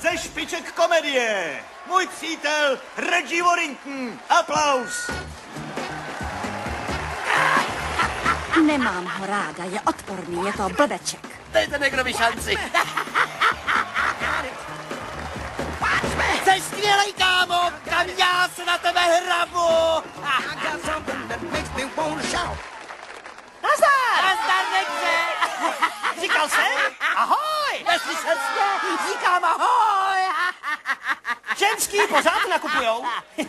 ze špiček komedie. Můj přítel Reggie Warrington. Aplaus. Nemám ho ráda, je odporný, je to blbeček. Dejte Negrovi šanci. Jsi skvělej, kámo! Kam já se na tebe hrabu! Nazdar! Nazdar, Negře! Říkal jsem? Ahoj! Neslyšel jsi? Říkám ahoj! Ženský pořád nakupujou.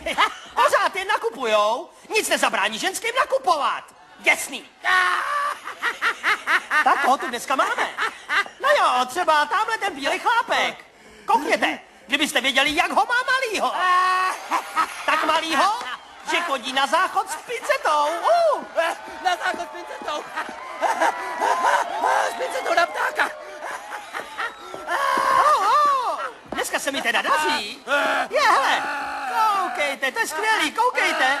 pořád je nakupujou. Nic nezabrání ženským nakupovat. Jasný. tak koho tu dneska máme? No jo, třeba tamhle ten bílý chlápek. Koukněte, kdybyste věděli, jak ho má malýho. tak malýho, že chodí na záchod s pincetou. Uh. Na záchod s pincetou. S pincetou na ptáka. Oh, oh. Dneska se mi teda daří. Koukejte, to je skvělý, koukejte.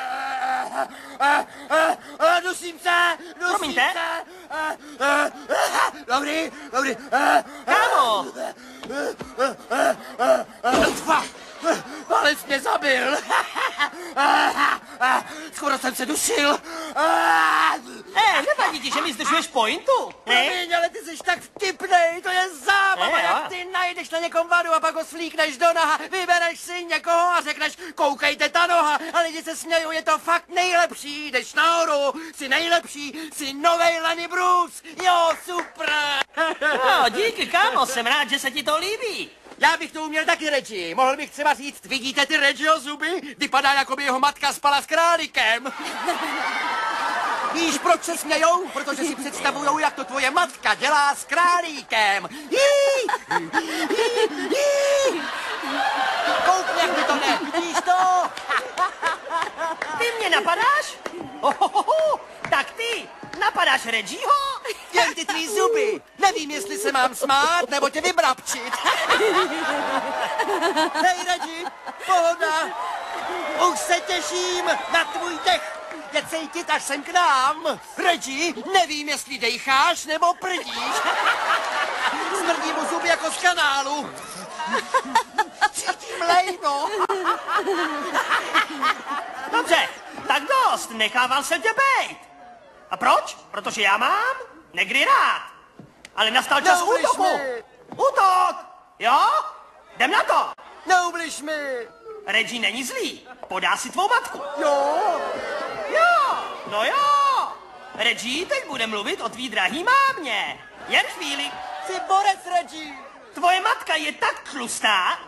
Dusím se, dusím Promiňte? se. Dobrý, dobrý. Kámo. Palec mě zabil. Skoro jsem se dušil. ne, nevadí ti, že mi zdržuješ pointu, ne? Promiň, ale ty jsi tak vtipnej, to je. Najdeš na někom vadu a pak ho slíkneš do naha, vybereš si někoho a řekneš, koukejte ta noha a lidi se smějou, je to fakt nejlepší, jdeš nahoru, jsi nejlepší, jsi novej Lenny Bruce, jo, super. No, díky, kámo, jsem rád, že se ti to líbí. Já bych to uměl taky, Reggie. Mohl bych třeba říct, vidíte ty Reggieho zuby? Vypadá, jako by jeho matka spala s králíkem. Víš, proč se smějou? Protože si představujou, jak to tvoje matka dělá s králíkem. Jí! Jí! Koukni, jak mi to jde. Vidíš to? Ty mě napadáš? Ohohoho, tak ty napadáš Reggieho? Jen ty tvý zuby. Nevím, jestli se mám smát, nebo tě vybrabčit. Hej, Reggie, pohoda. Už se těším na tvůj dech. Je cítit až sem k nám. Reggie, nevím, jestli dejcháš nebo prdíš. Smrdí mu zuby jako z kanálu. Cítím lejno. Dobře, tak dost, nechával jsem tě bejt. A proč? Protože já mám negry rád. Ale nastal čas Neubliž útoku. mi. Útok, jo? Jdem na to. Neubliž mi. Reggie není zlý, podá si tvou matku. Jo. No jo. Reggie teď bude mluvit o tvý drahý mámě. Jen chvíli. Jsi borec, Reggie. Tvoje matka je tak tlustá,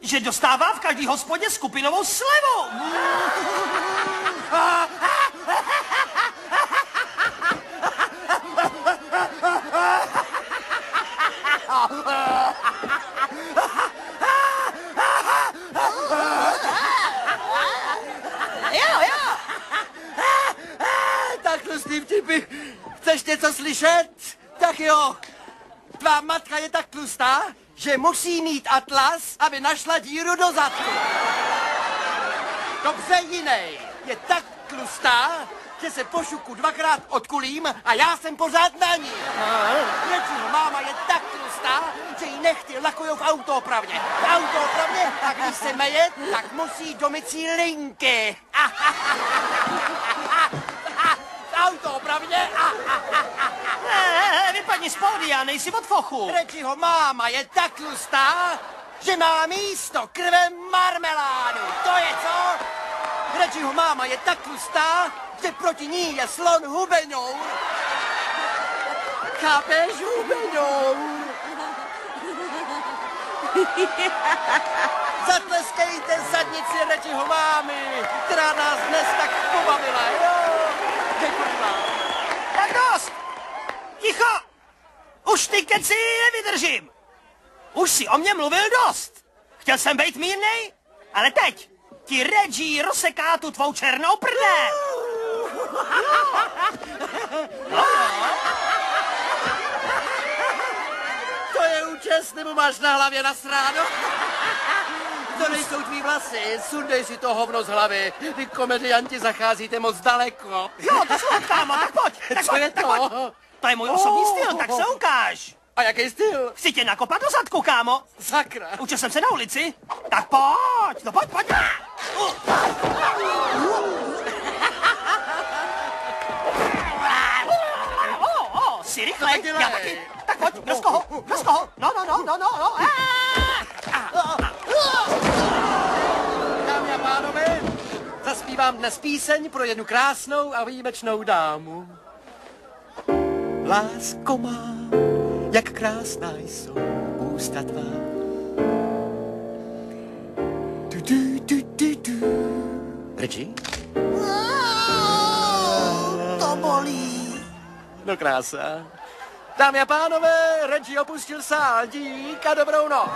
že dostává v každý hospodě skupinovou slevu. Jo, jo. Tak tlustý vtipy. Slyšet? Tak jo. Tvá matka je tak tlustá, že musí mít atlas, aby našla díru do zadku. Dobře jiný. Je tak tlustá, že se po šuku dvakrát odkulím a já jsem pořád na ní. Reggie, máma je tak tlustá, že jí nechty lakujou v autoopravně. V autoopravně a když se meje, tak musí do mycí linky. V autoopravně a Eh, vypadni z pódia, nejsi od fochu. Reggieho máma je tak tlustá, že má místo krve marmeládu. To je co? Reggieho máma je tak tlustá, že proti ní je slon hubenour. Chápeš, hubenour? Zatleskejte zadnici Reggieho mámy, která nás dnes tak pobavila, jo? Děkuji vám. Tak dost! Ticho! Už ty keci nevydržím! Už si o mě mluvil dost! Chtěl jsem být mírnej, ale teď ti Reggie rozseká tu tvou černou prdel! To je účest, nebo máš na hlavě nasráno? To nejsou tvý vlasy, sundej si to hovno z hlavy. Vy komedianti zacházíte moc daleko. Jo, to jsou kámo, tak pojď! Tak Co pojď, je tak to? pojď. To je můj osobní styl, tak se ukáž! A jaký styl? Chci tě nakopat do zadku, kámo. Sakra. Učil jsem se na ulici. Tak pojď, no pojď, pojď. Jsi rychlej, já taky. Tak pojď, kdo z koho, kdo z koho? No, no, no, no, no, no. Dámy a pánové, zaspívám dnes píseň pro jednu krásnou a výjimečnou dámu. Lásko má, jak krásná jsou ústa tvá. Du, du, du, du, du. Reggie? To bolí. No krása. Dámy a pánové, Reggie opustil sál, dík a dobrou noc.